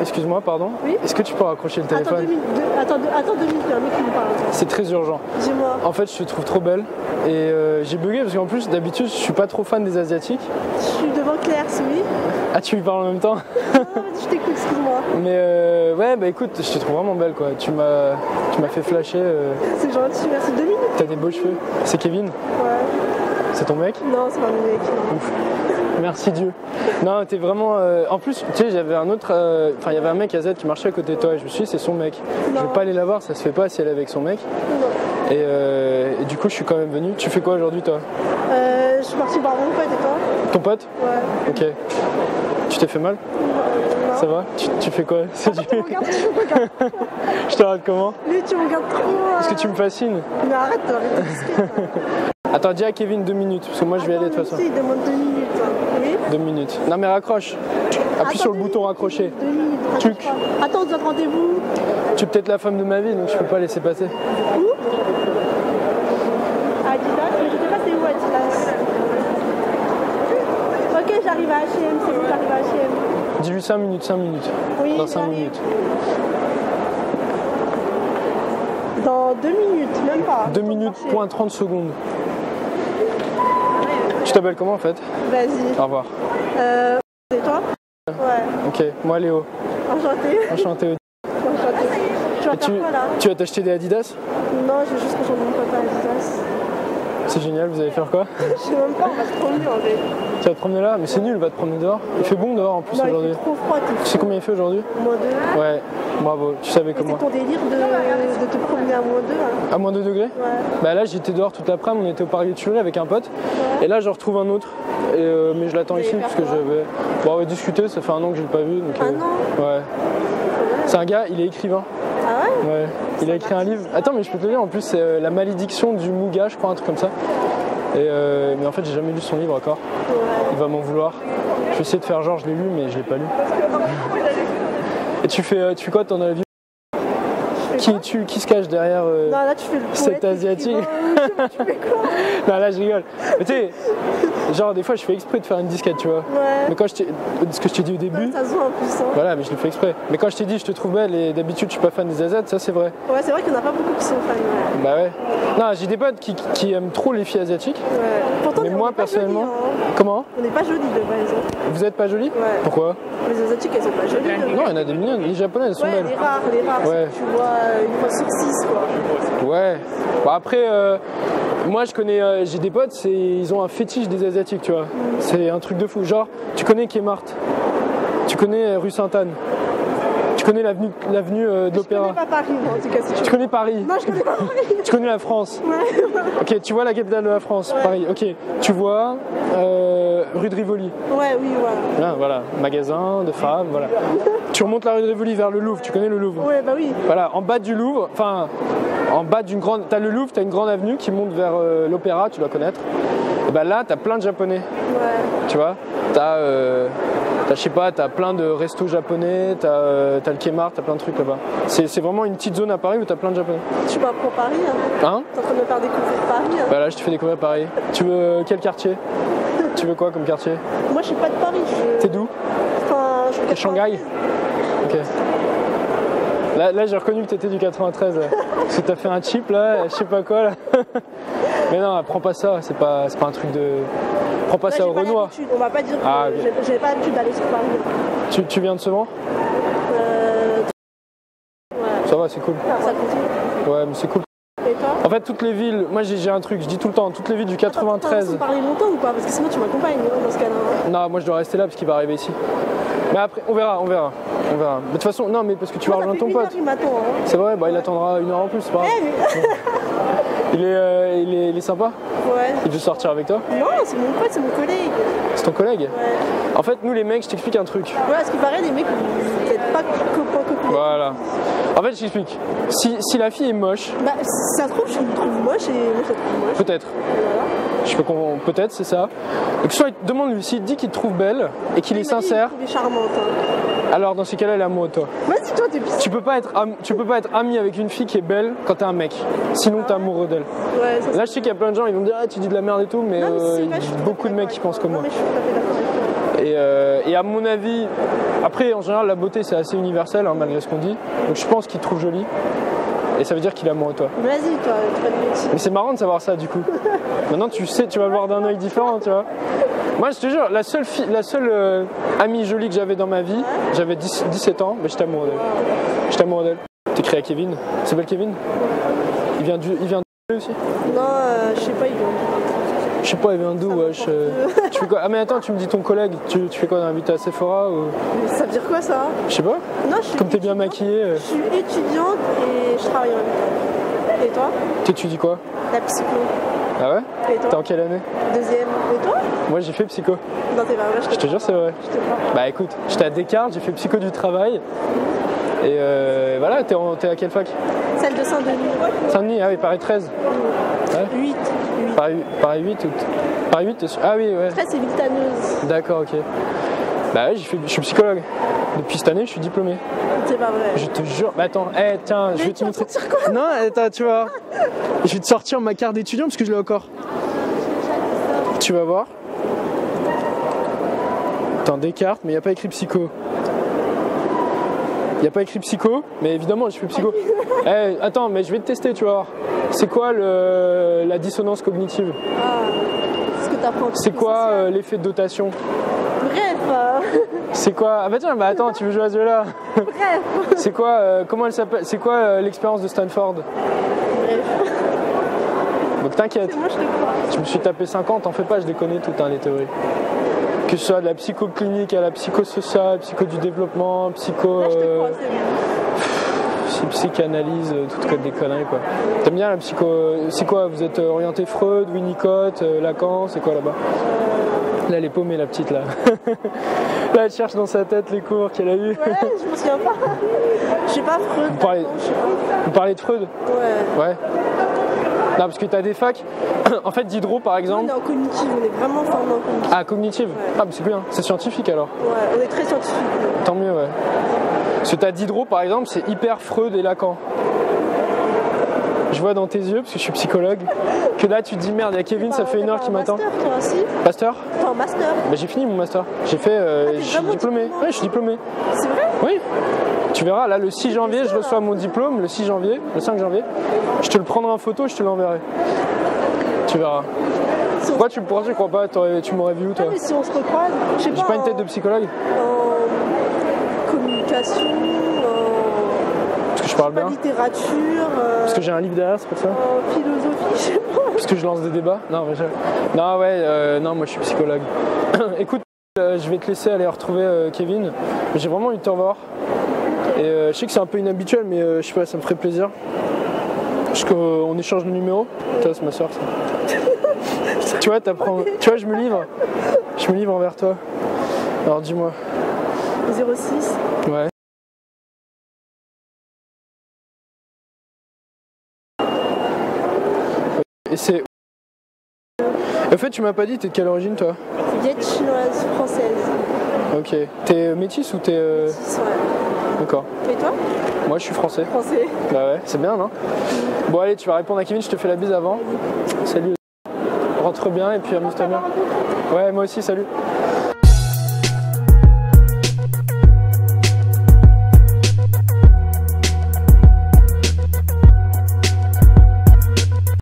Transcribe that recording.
Excuse-moi, pardon. Oui Est-ce que tu peux raccrocher le Attends deux téléphone minutes, deux- attends, deux- attends deux minutes, il y a un mec qui me parle. C'est très urgent. Dis-moi. En fait, je te trouve trop belle. Et euh, j'ai bugué parce qu'en plus, d'habitude, je suis pas trop fan des Asiatiques. Je suis devant Claire, c'est oui. Ah, tu lui parles en même temps Non, je t'écoute, excuse-moi. Mais euh, ouais, bah écoute, je te trouve vraiment belle quoi. Tu m'as, tu m'as fait flasher. euh, C'est gentil, merci. Deux minutes T'as des beaux cheveux. C'est Kevin Ouais. C'est ton mec Non, c'est pas mon mec. non. Merci Dieu. Non, t'es vraiment. euh, En plus, tu sais, j'avais un autre. euh, Enfin, il y avait un mec à Z qui marchait à côté de toi et je me suis dit, c'est son mec. Je veux pas aller la voir, ça se fait pas si elle est avec son mec. Non. Et, euh, et du coup, je suis quand même venu. Tu fais quoi aujourd'hui toi? Euh, je suis partie voir mon pote et toi? Ton pote? Ouais. Ok. Tu t'es fait mal? Non. Ça va? Tu, tu fais quoi? C'est du- Tu me regardes, tu me regardes. Je te regarde comment? Lui, tu me regardes trop. Est-ce que tu me fascines? Mais arrête, arrête de. Attends, dis à Kevin deux minutes, parce que moi je vais aller de toute façon. Si, il demande deux minutes. Oui Deux minutes. Non mais raccroche. Appuie sur le bouton raccrocher. Deux minutes. Tuc. Attends, on doit rendez-vous. Tu es peut-être la femme de ma vie, donc je peux pas laisser passer. Où Adidas, mais je sais pas c'est où Adidas. Ok, j'arrive à H&M, c'est bon, j'arrive à H&M. Dis-lui 5 minutes, 5 minutes. Oui, Dans 5 j'arrive. minutes. Dans deux minutes, même pas. 2 Faut minutes, marcher. point 30 secondes. Tu t'appelles comment en fait Vas-y. Au revoir. Euh, et toi Ouais, Ok, moi Léo. enchanté. Enchanté. Enchanté. Tu vas tu, quoi là tu vas t'acheter des Adidas Non, je juste rejoindre mon à Adidas. C'est génial, vous allez faire quoi Je sais même pas, on va se promener en fait. Tu vas te promener là Mais c'est nul, va te promener dehors. Il fait bon dehors en plus aujourd'hui. trop froid, Tu sais combien il fait aujourd'hui moins deux. Ouais, bravo, tu savais comment. c'est ton délire de, de te promener à moins deux. Hein. À moins 2 degrés Ouais. Bah là j'étais dehors toute l'après-midi, on était au parc des Tuileries avec un pote. Et là je retrouve un autre. Et, euh, mais je l'attends ici parce que j'avais. Bon on va discuter, ça fait un an que je l'ai pas vu. Donc, euh, Ouais. C'est un gars, il est écrivain. Ah ouais Ouais. Il a écrit un livre. Attends mais je peux te le dire en plus c'est euh, La malédiction du Mouga, je crois, un truc comme ça. Et euh, mais en fait j'ai jamais lu son livre encore. Ouais. Il va m'en vouloir. Je vais essayer de faire genre je l'ai lu mais je l'ai pas lu. Et tu fais, euh, tu fais quoi Je fais qui, tu, qui se cache derrière euh, Non, là tu fais le Cet poète, asiatique. Tu fais quoi Non, là, je rigole. Mais tu sais, genre, des fois, je fais exprès de faire une disquette, tu vois. Mais Ouais. quand je t'ai. Ce que je t'ai dit au début, Ça se voit en plus. Hein. voilà, mais je le fais exprès. Mais quand je t'ai dit, je te trouve belle et d'habitude, je suis pas fan des AZ, ça, c'est vrai. Ouais, c'est vrai qu'il n'y en a pas beaucoup qui sont fans. Ouais. Bah ouais. Non, j'ai des potes qui, qui aiment trop les filles asiatiques. Ouais. Pourtant, Mais on moi, personnellement. hein. Comment On n'est pas jolis de base. hein. Vous êtes pas jolie Ouais. Pourquoi Les asiatiques, elles sont pas jolies. de Non, il y en a des mignonnes. Les japonaises, elles sont Ouais, belles. les rares, les rares. Ouais. Tu vois une fois sur six, quoi. Ouais. Bon, après, euh, moi, je connais. euh, j'ai des potes, ils ont un fétiche des asiatiques, tu vois. C'est un truc de fou. Genre, tu connais Kmart. Tu connais euh, rue Sainte-Anne. Tu connais l'avenue, l'avenue euh, de Je connais l'Opéra. pas Paris, moi, en tout cas, si tu Tu connais Paris. Non, je connais pas Paris. Tu connais la France. Ouais. Ok, tu vois la capitale de la France, Ouais. Paris. Ok, tu vois euh, rue de Rivoli. Ouais, oui, voilà. Là, voilà, magasin de femmes, voilà. tu remontes la rue de Rivoli vers le Louvre. Tu connais le Louvre. Ouais, bah oui. Voilà, en bas du Louvre, enfin, en bas d'une grande. T'as le Louvre, t'as une grande avenue qui monte vers euh, l'Opéra, tu dois connaître. Et ben là, t'as plein de Japonais, Ouais. tu vois. T'as, euh, t'as, je sais pas, t'as plein de restos japonais, t'as, euh, t'as le Kmart, t'as plein de trucs là-bas. C'est, c'est vraiment une petite zone à Paris où t'as plein de Japonais? Tu vas pour Paris, hein. Hein? T'es en train de me faire découvrir Paris, hein. Bah là, je te fais découvrir Paris. Tu veux euh, quel quartier? Tu veux quoi comme quartier? Moi, je suis pas de Paris. Je... T'es d'où? Enfin, je suis Shanghai? Ok. Là, là j'ai reconnu que t'étais du 93. là. Parce que t'as fait un chip là, je sais pas quoi là. Mais non, prends pas ça, c'est pas, pas un truc de. Prends pas Là, ça au pas Renoir. On va pas dire que Ah, ok. j'ai- j'ai pas l'habitude d'aller sur Paris. Tu, tu viens de Sevran? Euh... Ouais. Ça va, c'est cool. Ça continue. Ouais, mais c'est cool. Et toi? En fait, toutes les villes, moi j'ai un truc, je dis tout le temps, toutes les villes du Attends, t'as 93. parler longtemps ou pas? Parce que sinon, tu m'accompagnes hein, dans ce cas-là. Non, moi je dois rester là parce qu'il va arriver ici. Mais après, on verra, on verra. On verra. Mais de toute façon, non, mais parce que tu vas rejoindre ton pote. Hein. C'est vrai, bah il attendra une heure en plus, c'est pas grave. Eh, mais... Il est, euh, il, est, il est sympa ouais. Il veut sortir avec toi Non, c'est mon pote, c'est mon collègue. C'est ton collègue Ouais. En fait, nous les mecs, je t'explique un truc. Ouais, à ce qui paraît, les mecs, vous n'êtes pas copains, copines. Voilà. En fait, je t'explique. Si, si la fille est moche, Bah, si ça se trouve, je le trouve moche et moi, je la trouve moche. peut-être. Voilà. Je peux qu'on- peut-être, c'est ça. Donc soit il- demande-lui s'il te dit qu'il te trouve belle et qu'il est sincère. Il est charmante. Hein. Alors dans ces cas-là, elle est amoureuse de toi. Vas-y, toi, t'es pisse. Tu peux pas être, am- tu peux pas être ami avec une fille qui est belle quand t'es un mec. Sinon t'es amoureux d'elle. Ouais, ça, Là, je sais qu'il y a plein de gens, ils vont me dire ah, tu dis de la merde et tout, mais Non, mais euh, c'est vrai, je suis beaucoup de mecs qui pensent comme moi. Non, mais je suis tout à fait d'accord avec toi. Et, euh, et à mon avis, après, en général, la beauté, c'est assez universel, hein, malgré ce qu'on dit. Donc je pense qu'il te trouve jolie. Et ça veut dire qu'il est amoureux de toi. Vas-y, toi, tu vas te. Mais c'est marrant de savoir ça, du coup. Maintenant, tu sais, tu vas le voir d'un œil différent, tu vois. Moi, je te jure, la seule, fille, la seule euh, amie jolie que j'avais dans ma vie, j'avais 10 17 ans, mais j'étais amoureux d'elle. J'étais amoureux d'elle. T'écris à Kevin. Il s'appelle Kevin Il vient du, il vient de aussi Non, euh, je sais pas, il vient. Je sais pas, il vient d'où, wesh. euh. Tu fais quoi? Ah, mais attends, tu me dis ton collègue, tu, tu fais quoi T'es à Sephora ou... Mais ça veut dire quoi ça? Je sais pas. Non, je suis. Comme t'es bien maquillée, euh, Je suis étudiante et je travaille en. Et toi? T'étudies quoi? La psycho. Ah ouais T'es en quelle année Deuxième. Et toi Moi, j'ai fait psycho. Non, t'es pas vrai, Je te jure, c'est vrai. Je te crois. Bah écoute, j'étais à Descartes, j'ai fait psycho du travail. Et euh, voilà, t'es en- t'es à quelle fac Celle de Saint-Denis. Saint-Denis, ah oui, Paris 13. 8. 8. Paris, Paris 8 ou... Paris 8, t'es sûr Ah oui, ouais. Après, c'est Vitaneuse. D'accord, ok. Bah ouais, fait- je suis psychologue. Depuis cette année, je suis diplômé. C'est pas vrai. Je te jure. Bah attends, eh tiens, je vais te montrer. sortir quoi? Non, attends, tu voir. Je vais te sortir ma carte d'étudiant parce que je l'ai encore. Tu vas voir. Attends, Descartes, mais il n'y a pas écrit psycho. Il n'y a pas écrit psycho, mais évidemment, je fais psycho. Eh, attends, mais je vais te tester, tu vas voir. C'est quoi le, la dissonance cognitive? Ah. Ce C'est quoi euh, l'effet de dotation? Bref. euh, C'est quoi Ah bah tiens, bah attends, tu veux jouer à ce jeu-là Bref. C'est quoi euh, Comment elle s'appelle C'est quoi euh, l'expérience de Stanford Bref. Donc t'inquiète. Moi, je te crois. Je me suis tapé 50, t'en fais pas, je les connais toutes hein, les théories. Que ce soit de la psychoclinique à la psychosociale, psycho du développement, psycho. Là, je te crois. C'est bon. psy- psychanalyse, toutes code des conneries quoi. T'aimes bien la psycho. C'est quoi Vous êtes orienté Freud, Winnicott, Lacan, c'est quoi là-bas? Là, elle est paumée la petite là. là, elle cherche dans sa tête les cours qu'elle a eu. Ouais, je me souviens pas. Je sais pas, Freud. parlez-. Vous parlez de Freud Ouais. Ouais. Non, parce que t'as des facs. en fait, Diderot par On exemple. est en cognitive, on est vraiment formé en cognitive. Ah, cognitive. Ah, mais c'est bien. C'est scientifique alors. Ouais, on est très scientifique. nous. Tant mieux, ouais. Parce que t'as Diderot, par exemple, c'est hyper Freud et Lacan. Je vois dans tes yeux, parce que je suis psychologue, que là tu te dis merde, il y a Kevin, ça fait une heure un m'attend. Master, toi aussi Master bah, J'ai fini mon master. J'ai fait. euh, Ah, je suis diplômé. Ouais, je suis diplômé. C'est vrai Oui. Tu verras, là, le 6 janvier, je reçois mon diplôme, le 6 janvier, le 5 janvier. Je te le prendrai en photo, je te l'enverrai. Tu verras. Si Pourquoi tu, pourquoi tu crois pas Tu m'aurais vu où, Ah, toi mais si on se recroise, je sais pas. J'ai pas une tête de psychologue En communication, en Parce que je parle bien littérature, euh, Parce que j'ai un livre derrière, c'est pour ça en philosophie, je sais pas. Parce que je lance des débats Non, mais je- non ouais, euh, non, moi je suis psychologue. Écoute, euh, je vais te laisser aller retrouver euh, Kevin. J'ai vraiment envie de te revoir. Et euh, je sais que c'est un peu inhabituel, mais euh, je sais pas, ça me ferait plaisir. Parce qu'on échange de numéro. Tu vois, c'est ma soeur, ça. tu vois, t'apprends- tu vois, je me livre. Je me livre envers toi. Alors dis-moi. 06. Ouais. Et c'est. En fait, tu m'as pas dit, t'es de quelle origine toi Viette chinoise française. Ok. T'es métis ou t'es. euh, Ouais. D'accord. Et toi Moi, je suis français. Français. Bah ouais, c'est bien, non Bon, allez, tu vas répondre à Kevin, je te fais la bise avant. Salut. Rentre bien et puis amuse-toi bien. Ouais, moi aussi, salut.